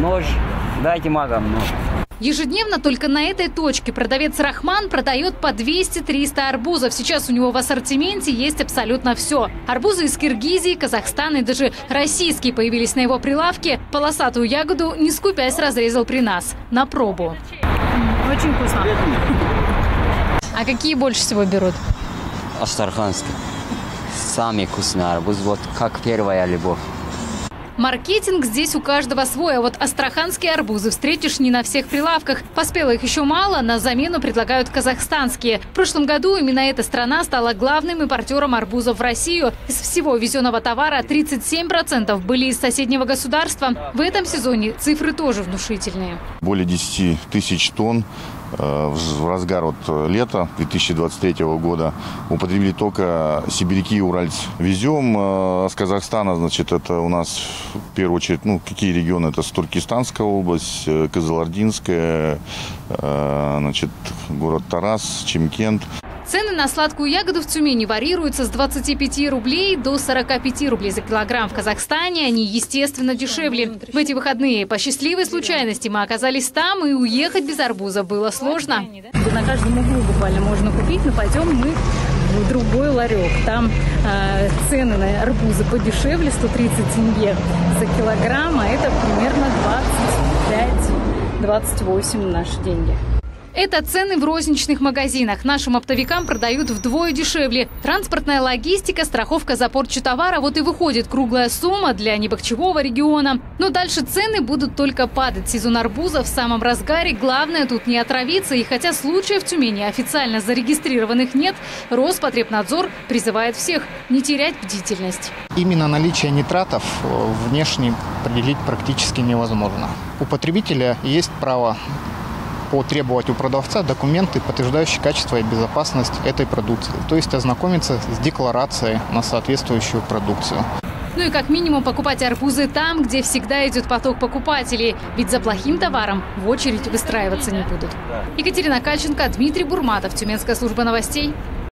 нож, дайте магам нож. Ежедневно только на этой точке продавец Рахман продает по 200-300 арбузов. Сейчас у него в ассортименте есть абсолютно все. Арбузы из Киргизии, Казахстана и даже российские появились на его прилавке. Полосатую ягоду, не скупясь, разрезал при нас. На пробу. Очень вкусно. А какие больше всего берут? Астраханский. Самый вкусный арбуз, вот как первая любовь. Маркетинг здесь у каждого свой, а вот астраханские арбузы встретишь не на всех прилавках. Поспело их еще мало, на замену предлагают казахстанские. В прошлом году именно эта страна стала главным импортером арбузов в Россию. Из всего везенного товара 37% были из соседнего государства. В этом сезоне цифры тоже внушительные. Более 10 тысяч тонн э, в разгар вот лета 2023 года употребили только сибиряки и уральцы. Везем э, с Казахстана, значит, это у нас в первую очередь, ну, какие регионы? Это Туркестанская область, э, Кызылординская, значит, город Тарас, Чемкент. Цены на сладкую ягоду в Тюмени варьируются с 25 рублей до 45 рублей за килограмм. В Казахстане они, естественно, дешевле. В эти выходные по счастливой случайности мы оказались там, и уехать без арбуза было сложно. На каждом углу буквально можно купить, но пойдем мы в другой ларек. Там э, цены на арбузы подешевле, 130 тенге за килограмм, а это примерно 25-28 наши деньги. Это цены в розничных магазинах. Нашим оптовикам продают вдвое дешевле. Транспортная логистика, страховка за порчу товара – вот и выходит круглая сумма для небахчевого региона. Но дальше цены будут только падать. Сезон арбуза в самом разгаре. Главное тут не отравиться. И хотя случаев в Тюмени официально зарегистрированных нет, Роспотребнадзор призывает всех не терять бдительность. Именно наличие нитратов внешне определить практически невозможно. У потребителя есть право потребовать у продавца документы, подтверждающие качество и безопасность этой продукции. То есть ознакомиться с декларацией на соответствующую продукцию. Ну и как минимум покупать арбузы там, где всегда идет поток покупателей. Ведь за плохим товаром в очередь выстраиваться не будут. Екатерина Кальченко, Дмитрий Бурматов, Тюменская служба новостей.